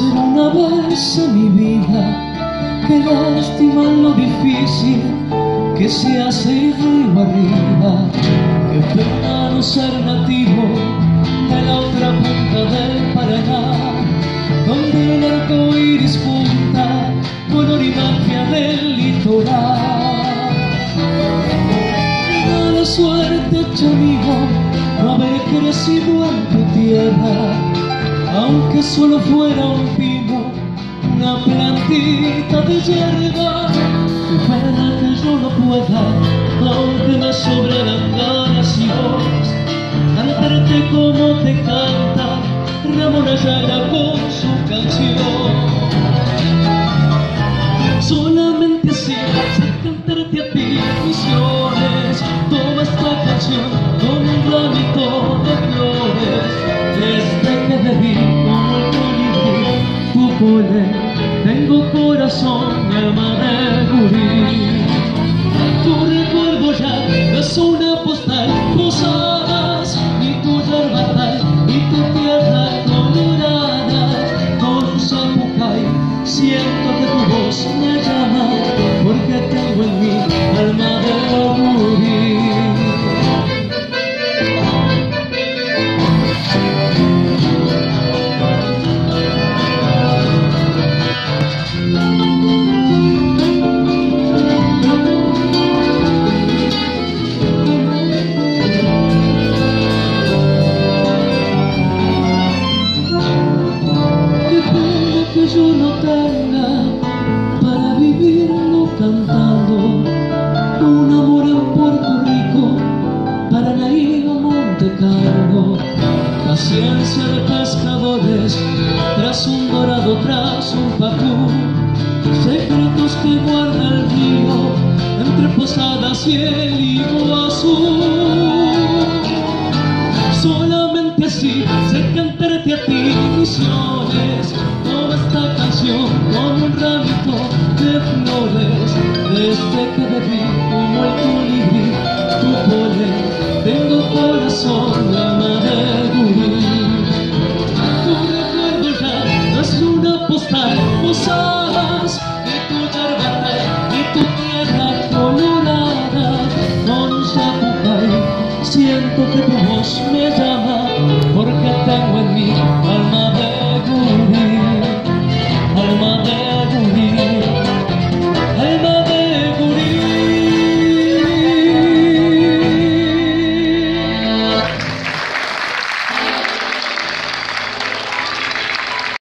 será una vez en mi vida. Qué lástima lo difícil que se hace ir río arriba. Qué pena no ser nativo de la otra punta del Paraná, donde el arco iris punta color y magia del litoral. Mala suerte, amigo, no haber crecido en tu tierra aunque solo fuera un pino, una plantita de hierba. Qué pena que yo no pueda, aunque me sobraran ganas y voz, cantarte como te canta Ramón Ayala con su canción. Solamente así corazón, mi alma de gurí. Paciencia de pescadores tras un dorado, tras un pacú. Secretos que guarda el río entre posadas y el Iguazú. Solamente así sé cantarte a ti misiones Toda esta canción con un ramito de flores Desde que vi como el